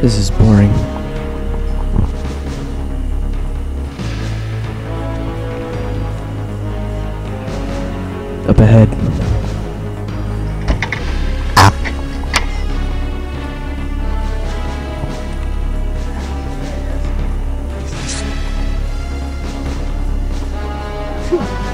This is boring. Up ahead. Phew.